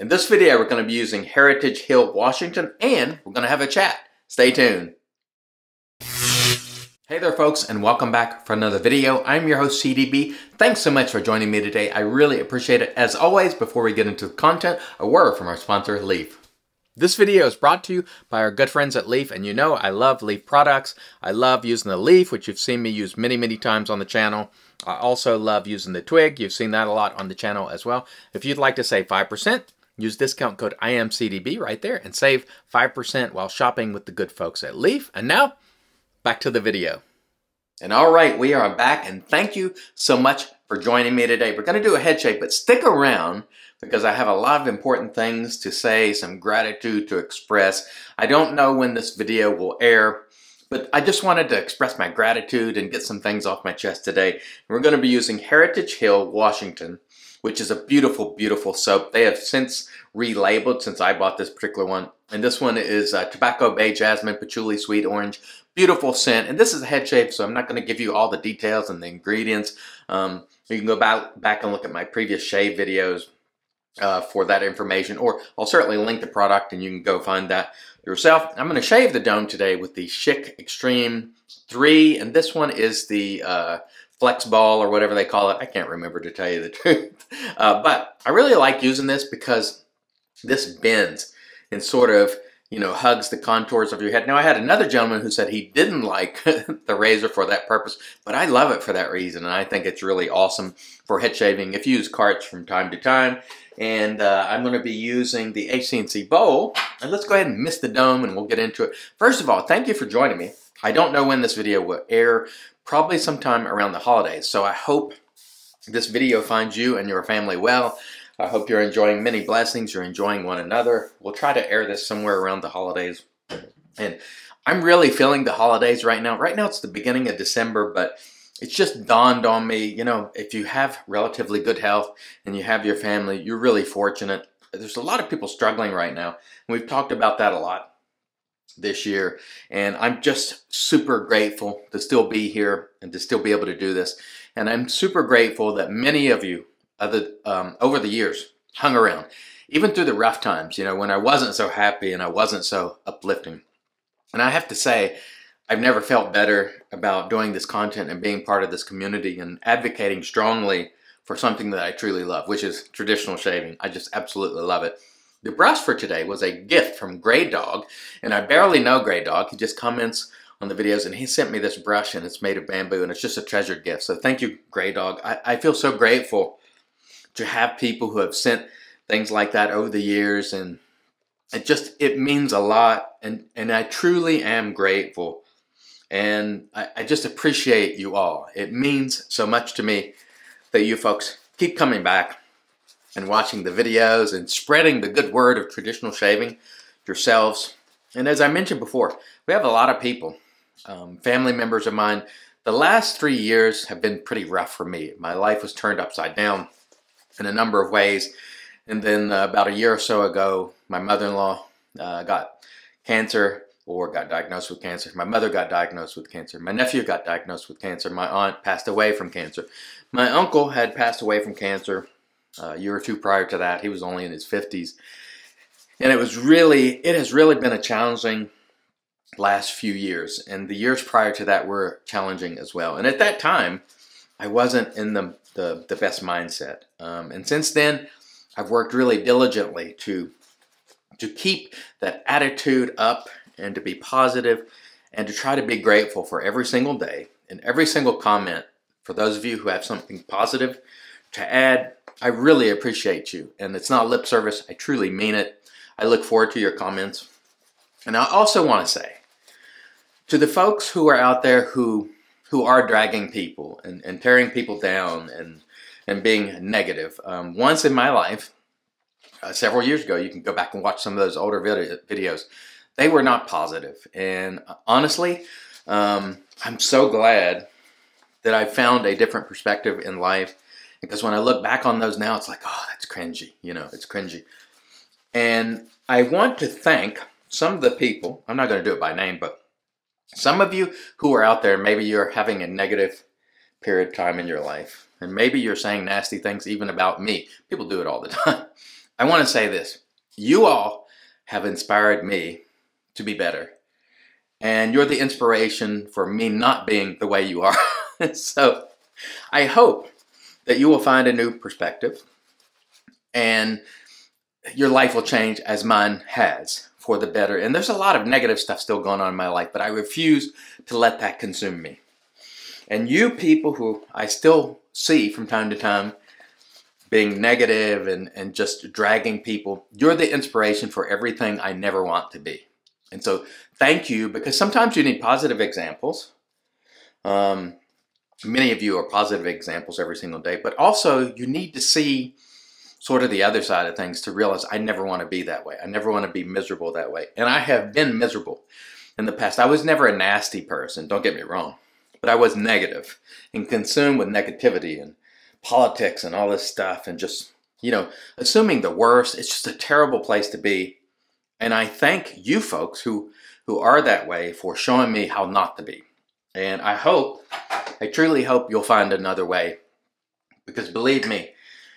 In this video, we're going to be using Heritage Hill, Washington, and we're going to have a chat. Stay tuned. Hey there folks and welcome back for another video. I'm your host CDB. Thanks so much for joining me today. I really appreciate it. As always, before we get into the content, a word from our sponsor, Leaf. This video is brought to you by our good friends at Leaf, and you know I love Leaf products. I love using the Leaf, which you've seen me use many, many times on the channel. I also love using the Twig. You've seen that a lot on the channel as well. If you'd like to save 5%, Use discount code IAMCDB right there and save 5% while shopping with the good folks at Leaf. And now, back to the video. And all right, we are back and thank you so much for joining me today. We're going to do a head shave, but stick around because I have a lot of important things to say, some gratitude to express. I don't know when this video will air, but I just wanted to express my gratitude and get some things off my chest today. We're going to be using Heritage Hill, Washington which is a beautiful, beautiful soap. They have since relabeled since I bought this particular one. And this one is uh, Tobacco Bay Jasmine Patchouli Sweet Orange. Beautiful scent. And this is a head shave, so I'm not going to give you all the details and the ingredients. Um, you can go back, back and look at my previous shave videos uh, for that information, or I'll certainly link the product and you can go find that yourself. I'm going to shave the dome today with the Schick Xtreme 3, and this one is the uh, flex ball or whatever they call it. I can't remember to tell you the truth. Uh, but I really like using this because this bends and sort of, you know, hugs the contours of your head. Now, I had another gentleman who said he didn't like the razor for that purpose, but I love it for that reason. And I think it's really awesome for head shaving if you use carts from time to time. And uh, I'm going to be using the HC&C bowl. And let's go ahead and miss the dome and we'll get into it. First of all, thank you for joining me. I don't know when this video will air, probably sometime around the holidays. So I hope this video finds you and your family well. I hope you're enjoying many blessings, you're enjoying one another. We'll try to air this somewhere around the holidays. And I'm really feeling the holidays right now. Right now it's the beginning of December, but it's just dawned on me, you know, if you have relatively good health and you have your family, you're really fortunate. There's a lot of people struggling right now. And we've talked about that a lot this year. And I'm just super grateful to still be here and to still be able to do this. And I'm super grateful that many of you other, um, over the years hung around, even through the rough times, you know, when I wasn't so happy and I wasn't so uplifting. And I have to say, I've never felt better about doing this content and being part of this community and advocating strongly for something that I truly love, which is traditional shaving. I just absolutely love it. The brush for today was a gift from Grey Dog, and I barely know Grey Dog. He just comments on the videos, and he sent me this brush, and it's made of bamboo, and it's just a treasured gift. So thank you, Grey Dog. I, I feel so grateful to have people who have sent things like that over the years, and it just, it means a lot, and, and I truly am grateful. And I, I just appreciate you all. It means so much to me that you folks keep coming back and watching the videos and spreading the good word of traditional shaving yourselves. And as I mentioned before, we have a lot of people, um, family members of mine. The last three years have been pretty rough for me. My life was turned upside down in a number of ways. And then uh, about a year or so ago, my mother-in-law uh, got cancer or got diagnosed with cancer. My mother got diagnosed with cancer. My nephew got diagnosed with cancer. My aunt passed away from cancer. My uncle had passed away from cancer a year or two prior to that. He was only in his 50s. And it was really, it has really been a challenging last few years. And the years prior to that were challenging as well. And at that time, I wasn't in the, the, the best mindset. Um, and since then, I've worked really diligently to, to keep that attitude up and to be positive and to try to be grateful for every single day and every single comment for those of you who have something positive to add I really appreciate you. And it's not lip service. I truly mean it. I look forward to your comments. And I also want to say to the folks who are out there who who are dragging people and, and tearing people down and and being negative. Um, once in my life, uh, several years ago, you can go back and watch some of those older video, videos. They were not positive. And uh, honestly, um, I'm so glad that I found a different perspective in life because when I look back on those now, it's like, oh, that's cringy. You know, it's cringy. And I want to thank some of the people, I'm not going to do it by name, but some of you who are out there, maybe you're having a negative period of time in your life. And maybe you're saying nasty things even about me. People do it all the time. I want to say this. You all have inspired me to be better. And you're the inspiration for me not being the way you are. so I hope that you will find a new perspective and your life will change as mine has for the better. And there's a lot of negative stuff still going on in my life, but I refuse to let that consume me. And you people who I still see from time to time being negative and, and just dragging people, you're the inspiration for everything I never want to be. And so thank you because sometimes you need positive examples. Um, many of you are positive examples every single day, but also you need to see sort of the other side of things to realize I never want to be that way. I never want to be miserable that way. And I have been miserable in the past. I was never a nasty person, don't get me wrong, but I was negative and consumed with negativity and politics and all this stuff and just, you know, assuming the worst. It's just a terrible place to be. And I thank you folks who who are that way for showing me how not to be. And I hope, I truly hope you'll find another way because believe me,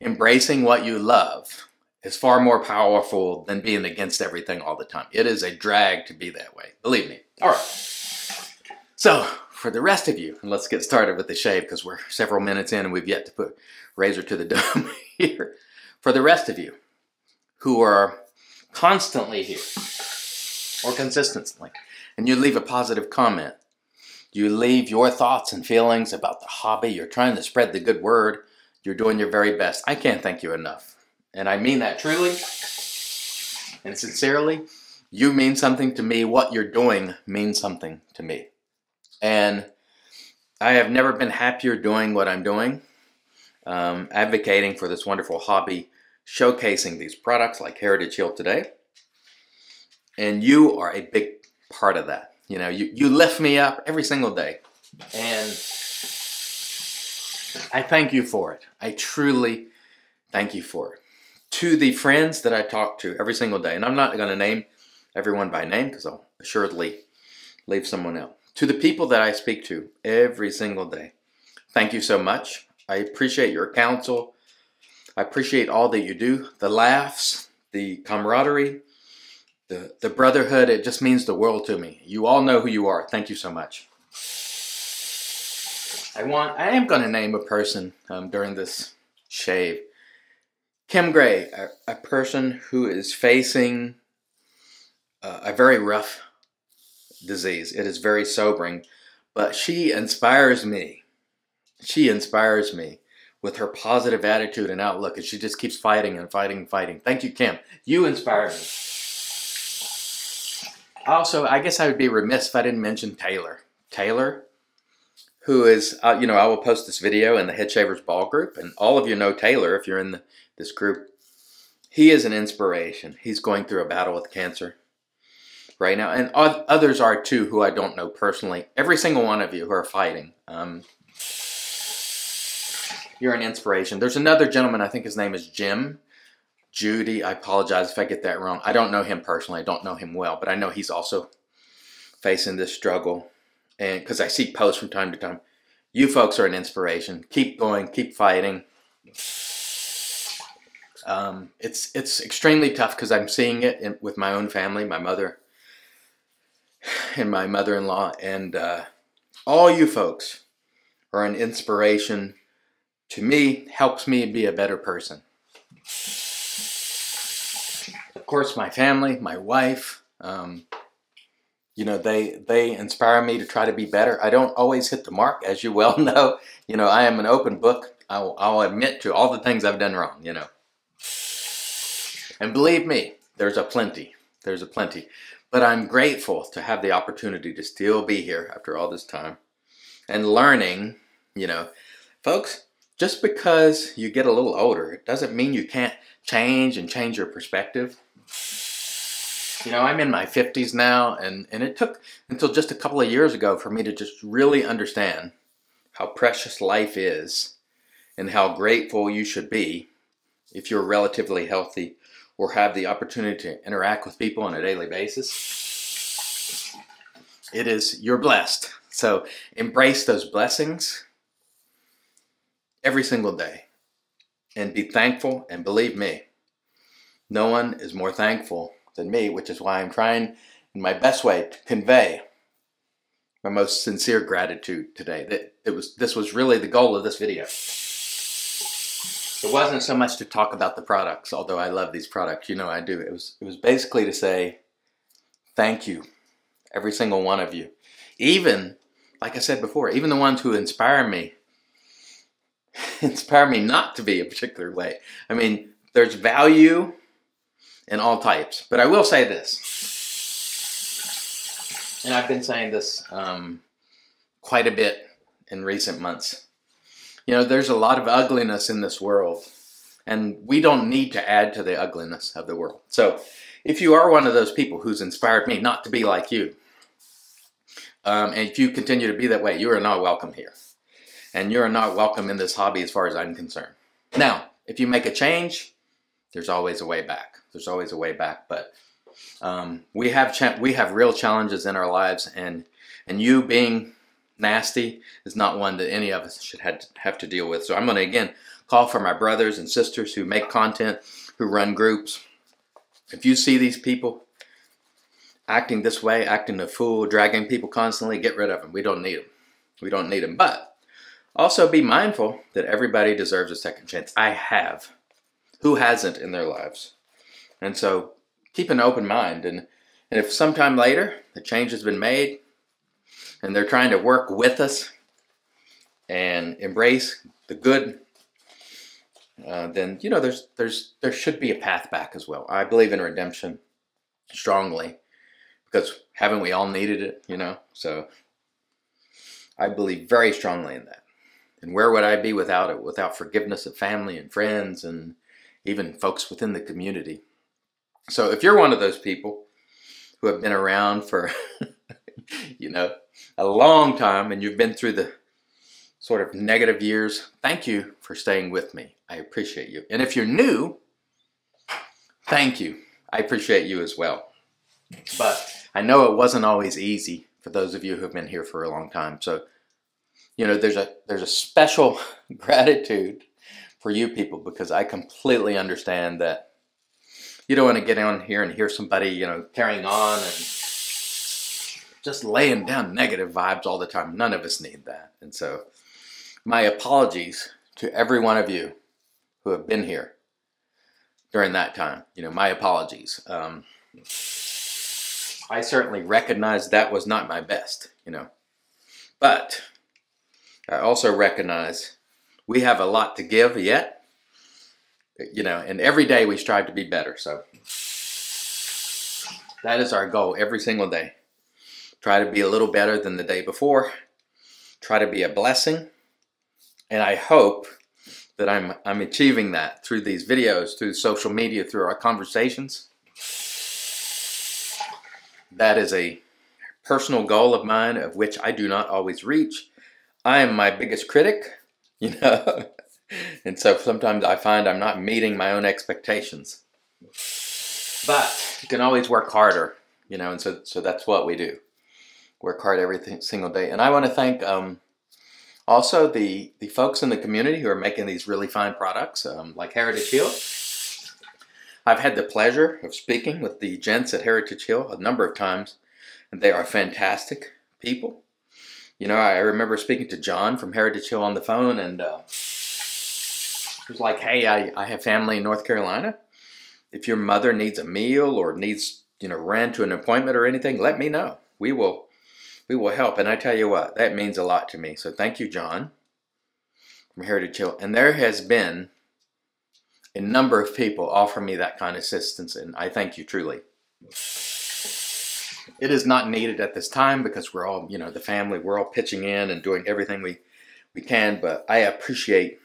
embracing what you love is far more powerful than being against everything all the time. It is a drag to be that way. Believe me. All right. So, for the rest of you, let's get started with the shave because we're several minutes in and we've yet to put razor to the dome here. For the rest of you who are constantly here or consistently, and you leave a positive comment, you leave your thoughts and feelings about the hobby, you're trying to spread the good word, you're doing your very best. I can't thank you enough. And I mean that truly and sincerely. You mean something to me. What you're doing means something to me. And I have never been happier doing what I'm doing, um, advocating for this wonderful hobby, showcasing these products like Heritage Hill today. And you are a big part of that. You know, you, you lift me up every single day. And I thank you for it. I truly thank you for it. To the friends that I talk to every single day, and I'm not going to name everyone by name because I'll assuredly leave someone out. To the people that I speak to every single day, thank you so much. I appreciate your counsel. I appreciate all that you do, the laughs, the camaraderie, the, the brotherhood. It just means the world to me. You all know who you are. Thank you so much. I want, I am going to name a person um, during this shave. Kim Gray, a, a person who is facing uh, a very rough disease. It is very sobering, but she inspires me. She inspires me with her positive attitude and outlook, and she just keeps fighting and fighting and fighting. Thank you, Kim. You inspire me. Also, I guess I would be remiss if I didn't mention Taylor. Taylor who is, uh, you know, I will post this video in the Head Shavers Ball group, and all of you know Taylor if you're in the, this group. He is an inspiration. He's going through a battle with cancer right now, and others are too who I don't know personally. Every single one of you who are fighting, um, you're an inspiration. There's another gentleman, I think his name is Jim. Judy, I apologize if I get that wrong. I don't know him personally. I don't know him well, but I know he's also facing this struggle and because I see posts from time to time. You folks are an inspiration. Keep going. Keep fighting. Um, it's it's extremely tough because I'm seeing it in, with my own family, my mother and my mother-in-law, and uh, all you folks are an inspiration to me. Helps me be a better person. Of course, my family, my wife. Um, you know they they inspire me to try to be better. I don't always hit the mark as you well know. You know i am an open book. I'll, I'll admit to all the things i've done wrong you know. And believe me there's a plenty. There's a plenty. But i'm grateful to have the opportunity to still be here after all this time and learning you know. Folks just because you get a little older it doesn't mean you can't change and change your perspective you know, I'm in my 50s now, and, and it took until just a couple of years ago for me to just really understand how precious life is and how grateful you should be if you're relatively healthy or have the opportunity to interact with people on a daily basis. It is, you're blessed. So embrace those blessings every single day and be thankful. And believe me, no one is more thankful than me, which is why I'm trying in my best way to convey my most sincere gratitude today. That it was this was really the goal of this video. It wasn't so much to talk about the products, although I love these products. You know I do. It was it was basically to say thank you, every single one of you. Even, like I said before, even the ones who inspire me, inspire me not to be a particular way. I mean, there's value in all types. But I will say this, and I've been saying this um, quite a bit in recent months. You know, there's a lot of ugliness in this world, and we don't need to add to the ugliness of the world. So, if you are one of those people who's inspired me not to be like you, um, and if you continue to be that way, you are not welcome here. And you are not welcome in this hobby as far as I'm concerned. Now, if you make a change, there's always a way back. There's always a way back. But um, we have we have real challenges in our lives, and and you being nasty is not one that any of us should have to, have to deal with. So I'm going to again call for my brothers and sisters who make content, who run groups. If you see these people acting this way, acting a fool, dragging people constantly, get rid of them. We don't need them. We don't need them. But also be mindful that everybody deserves a second chance. I have. Who hasn't in their lives? And so keep an open mind. And, and if sometime later the change has been made, and they're trying to work with us and embrace the good, uh, then you know there's there's there should be a path back as well. I believe in redemption strongly because haven't we all needed it? You know, so I believe very strongly in that. And where would I be without it? Without forgiveness of family and friends and even folks within the community. So if you're one of those people who have been around for, you know, a long time and you've been through the sort of negative years, thank you for staying with me. I appreciate you. And if you're new, thank you. I appreciate you as well. But I know it wasn't always easy for those of you who have been here for a long time. So, you know, there's a there's a special gratitude for you people because I completely understand that you don't want to get on here and hear somebody, you know, carrying on and just laying down negative vibes all the time. None of us need that. And so my apologies to every one of you who have been here during that time. You know, my apologies. Um, I certainly recognize that was not my best, you know. But I also recognize we have a lot to give yet, you know, and every day we strive to be better. So that is our goal every single day. Try to be a little better than the day before. Try to be a blessing. And I hope that I'm, I'm achieving that through these videos, through social media, through our conversations. That is a personal goal of mine of which I do not always reach. I am my biggest critic, you know, and so sometimes I find I'm not meeting my own expectations. But you can always work harder, you know, and so, so that's what we do. Work hard every single day. And I want to thank um, also the, the folks in the community who are making these really fine products, um, like Heritage Hill. I've had the pleasure of speaking with the gents at Heritage Hill a number of times, and they are fantastic people. You know, I remember speaking to John from Heritage Hill on the phone, and uh, was like, "Hey, I, I have family in North Carolina. If your mother needs a meal or needs, you know, ran to an appointment or anything, let me know. We will, we will help." And I tell you what, that means a lot to me. So thank you, John, from Heritage Hill. And there has been a number of people offer me that kind of assistance, and I thank you truly. It is not needed at this time because we're all, you know, the family, we're all pitching in and doing everything we, we can, but I appreciate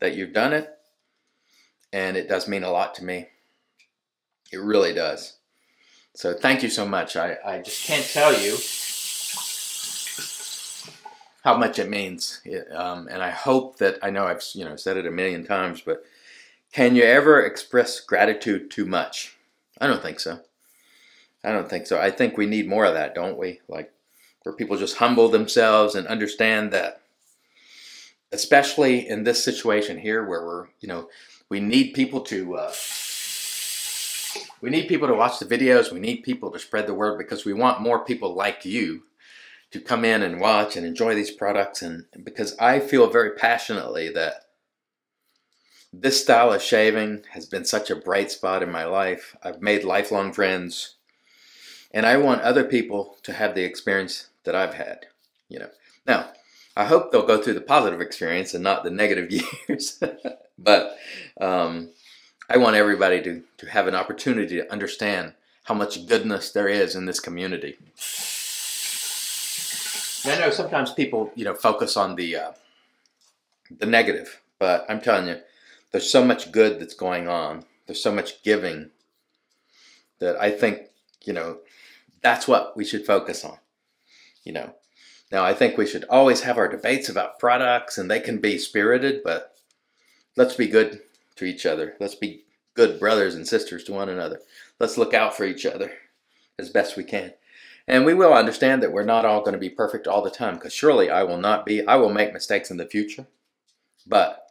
that you've done it, and it does mean a lot to me. It really does. So thank you so much. I, I just can't tell you how much it means. It, um, and I hope that, I know I've you know said it a million times, but can you ever express gratitude too much? I don't think so. I don't think so. I think we need more of that, don't we? Like where people just humble themselves and understand that especially in this situation here where we're, you know, we need people to uh, We need people to watch the videos. We need people to spread the word because we want more people like you to come in and watch and enjoy these products. And because I feel very passionately that this style of shaving has been such a bright spot in my life. I've made lifelong friends and I want other people to have the experience that I've had, you know. Now, I hope they'll go through the positive experience and not the negative years. but um, I want everybody to, to have an opportunity to understand how much goodness there is in this community. I know sometimes people, you know, focus on the uh, the negative, but I'm telling you, there's so much good that's going on. There's so much giving that I think, you know, that's what we should focus on. You know, now I think we should always have our debates about products, and they can be spirited, but let's be good to each other. Let's be good brothers and sisters to one another. Let's look out for each other as best we can. And we will understand that we're not all going to be perfect all the time, because surely I will not be. I will make mistakes in the future. But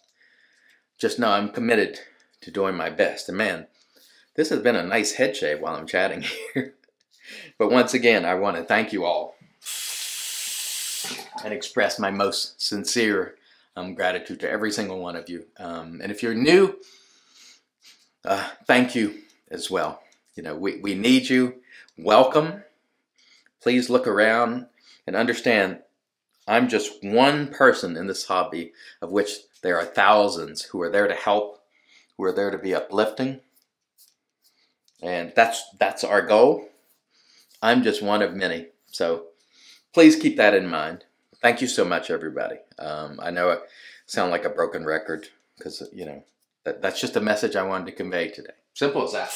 just know I'm committed to doing my best. And man, this has been a nice head shave while I'm chatting here. but once again, I want to thank you all and express my most sincere um, gratitude to every single one of you. Um, and if you're new, uh, thank you as well. You know, we, we need you. Welcome. Please look around and understand I'm just one person in this hobby, of which there are thousands who are there to help, who are there to be uplifting. And that's that's our goal. I'm just one of many. So please keep that in mind. Thank you so much, everybody. Um, I know it sound like a broken record because you know that, that's just a message I wanted to convey today. Simple as that.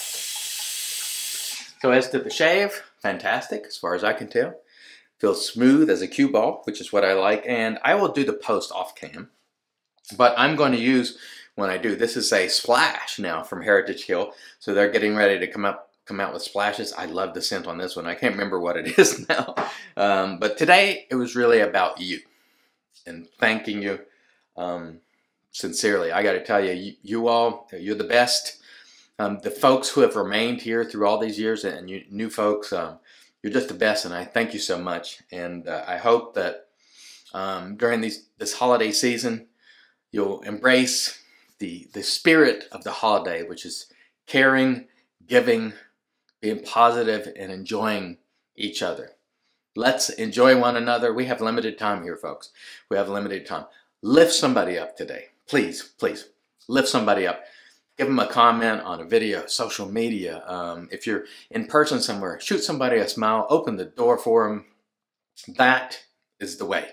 So as to the shave, fantastic as far as I can tell. Feels smooth as a cue ball, which is what I like, and I will do the post off cam. But I'm going to use when I do. This is a splash now from Heritage Hill, so they're getting ready to come up come out with splashes. I love the scent on this one. I can't remember what it is now. Um, but today it was really about you and thanking you um, sincerely. I got to tell you, you, you, all, you're the best. Um, the folks who have remained here through all these years and you new folks, um, you're just the best. And I thank you so much. And uh, I hope that um, during these, this holiday season, you'll embrace the, the spirit of the holiday, which is caring, giving, being positive and enjoying each other. Let's enjoy one another. We have limited time here, folks. We have limited time. Lift somebody up today. Please, please, lift somebody up. Give them a comment on a video, social media. Um, if you're in person somewhere, shoot somebody a smile, open the door for them. That is the way.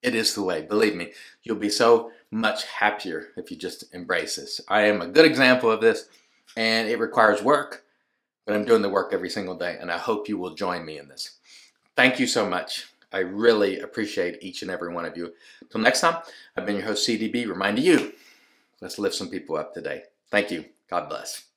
It is the way. Believe me, you'll be so much happier if you just embrace this. I am a good example of this, and it requires work but I'm doing the work every single day, and I hope you will join me in this. Thank you so much. I really appreciate each and every one of you. Until next time, I've been your host, CDB, reminding you, let's lift some people up today. Thank you. God bless.